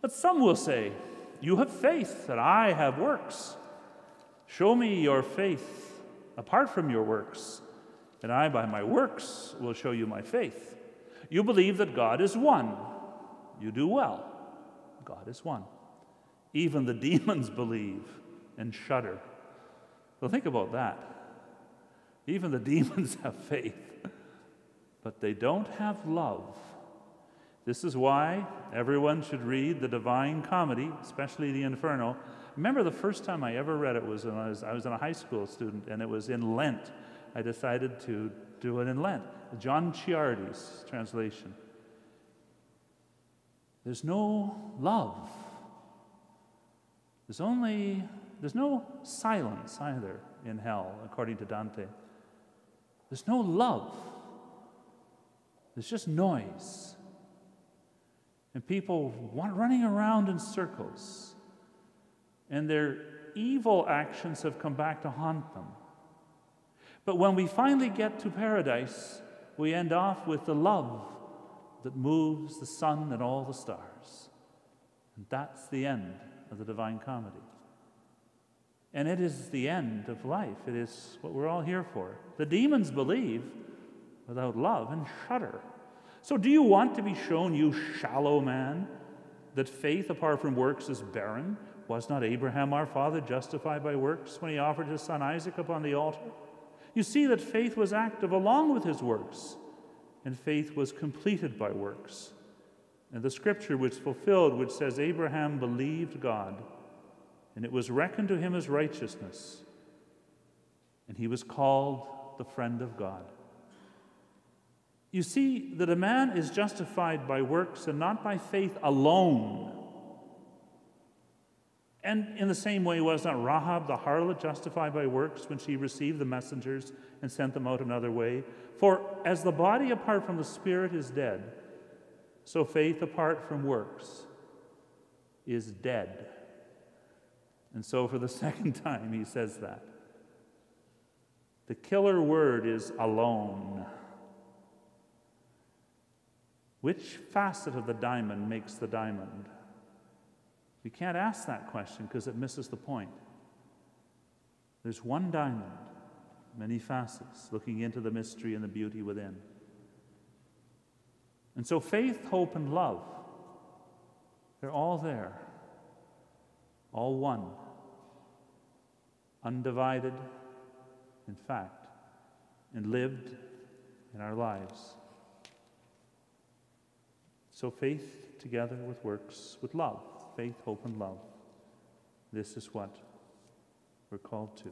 But some will say, You have faith, and I have works. Show me your faith apart from your works, and I, by my works, will show you my faith. You believe that God is one. You do well. God is one. Even the demons believe and shudder. Well, think about that. Even the demons have faith, but they don't have love. This is why everyone should read the Divine Comedy, especially the Inferno. Remember the first time I ever read it was when I was, I was a high school student, and it was in Lent. I decided to do it in Lent. John Ciardi's translation. There's no love. There's only, there's no silence either in hell, according to Dante. There's no love. There's just noise. And people running around in circles. And their evil actions have come back to haunt them. But when we finally get to paradise, we end off with the love that moves the sun and all the stars. And that's the end of the Divine Comedy. And it is the end of life. It is what we're all here for. The demons believe without love and shudder. So, do you want to be shown, you shallow man, that faith apart from works is barren? Was not Abraham our father justified by works when he offered his son Isaac upon the altar? You see that faith was active along with his works, and faith was completed by works. And the scripture was fulfilled, which says, Abraham believed God, and it was reckoned to him as righteousness, and he was called the friend of God. You see that a man is justified by works and not by faith alone. And in the same way, was not Rahab the harlot justified by works when she received the messengers and sent them out another way? For as the body apart from the spirit is dead, so faith apart from works is dead. And so, for the second time, he says that. The killer word is alone. Which facet of the diamond makes the diamond? You can't ask that question because it misses the point. There's one diamond, many facets, looking into the mystery and the beauty within. And so faith, hope, and love, they're all there, all one, undivided, in fact, and lived in our lives. So faith together with works, with love faith, hope, and love. This is what we're called to.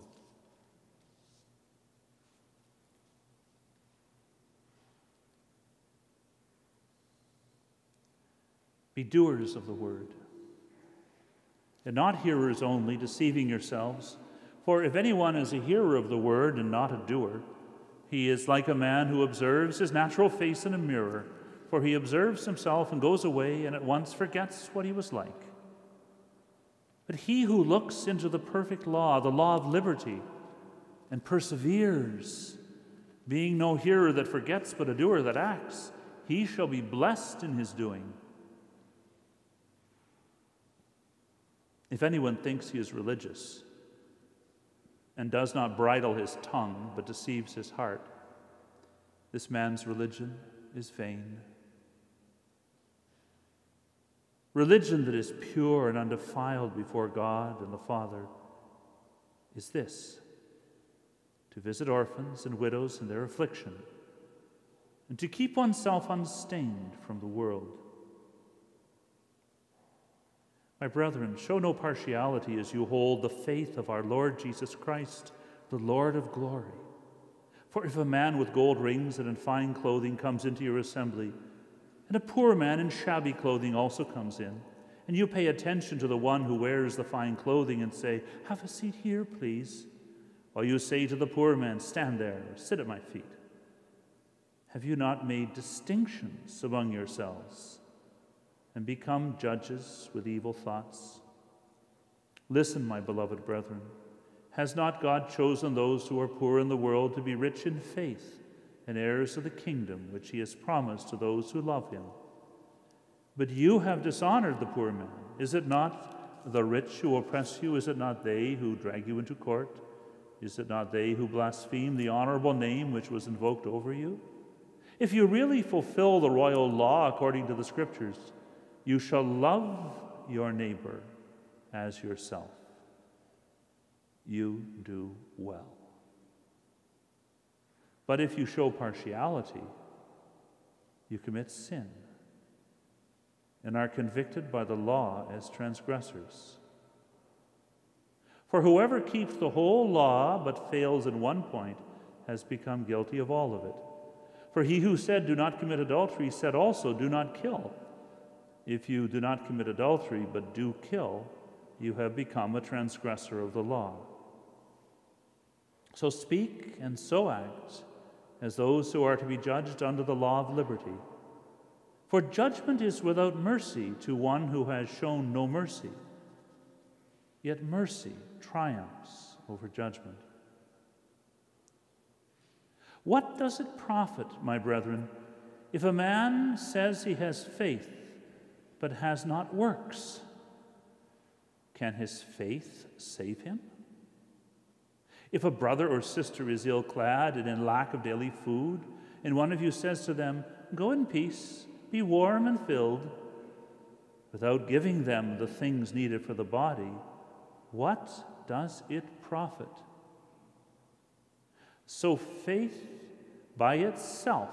Be doers of the word, and not hearers only, deceiving yourselves. For if anyone is a hearer of the word and not a doer, he is like a man who observes his natural face in a mirror, for he observes himself and goes away and at once forgets what he was like. But he who looks into the perfect law, the law of liberty, and perseveres, being no hearer that forgets, but a doer that acts, he shall be blessed in his doing. If anyone thinks he is religious and does not bridle his tongue, but deceives his heart, this man's religion is vain. Religion that is pure and undefiled before God and the Father is this to visit orphans and widows in their affliction, and to keep oneself unstained from the world. My brethren, show no partiality as you hold the faith of our Lord Jesus Christ, the Lord of glory. For if a man with gold rings and in fine clothing comes into your assembly, and a poor man in shabby clothing also comes in. And you pay attention to the one who wears the fine clothing and say, Have a seat here, please. While you say to the poor man, Stand there, or sit at my feet. Have you not made distinctions among yourselves and become judges with evil thoughts? Listen, my beloved brethren. Has not God chosen those who are poor in the world to be rich in faith? And heirs of the kingdom which he has promised to those who love him. But you have dishonored the poor man. Is it not the rich who oppress you? Is it not they who drag you into court? Is it not they who blaspheme the honorable name which was invoked over you? If you really fulfill the royal law according to the scriptures, you shall love your neighbor as yourself. You do well. But if you show partiality, you commit sin and are convicted by the law as transgressors. For whoever keeps the whole law but fails in one point has become guilty of all of it. For he who said, Do not commit adultery, said also, Do not kill. If you do not commit adultery but do kill, you have become a transgressor of the law. So speak and so act as those who are to be judged under the law of liberty. For judgment is without mercy to one who has shown no mercy. Yet mercy triumphs over judgment. What does it profit, my brethren, if a man says he has faith but has not works? Can his faith save him? If a brother or sister is ill clad and in lack of daily food, and one of you says to them, Go in peace, be warm and filled, without giving them the things needed for the body, what does it profit? So faith by itself,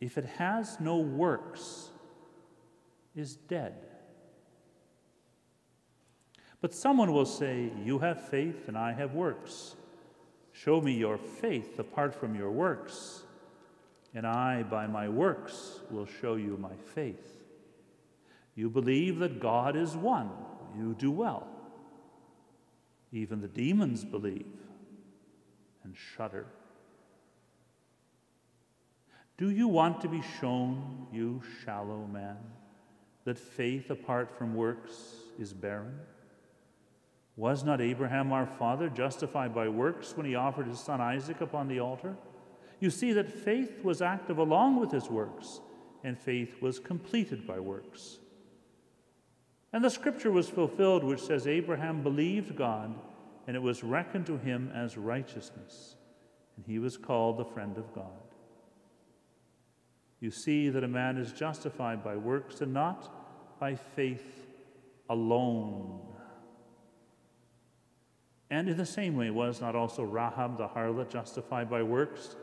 if it has no works, is dead. But someone will say, You have faith and I have works. Show me your faith apart from your works, and I, by my works, will show you my faith. You believe that God is one, you do well. Even the demons believe and shudder. Do you want to be shown, you shallow man, that faith apart from works is barren? Was not Abraham our father justified by works when he offered his son Isaac upon the altar? You see that faith was active along with his works, and faith was completed by works. And the scripture was fulfilled, which says, Abraham believed God, and it was reckoned to him as righteousness, and he was called the friend of God. You see that a man is justified by works and not by faith alone. And in the same way, was not also Rahab the harlot justified by works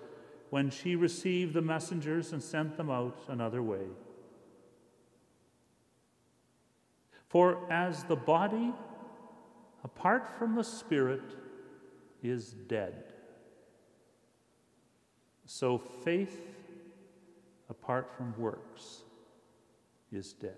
when she received the messengers and sent them out another way? For as the body, apart from the spirit, is dead, so faith apart from works is dead.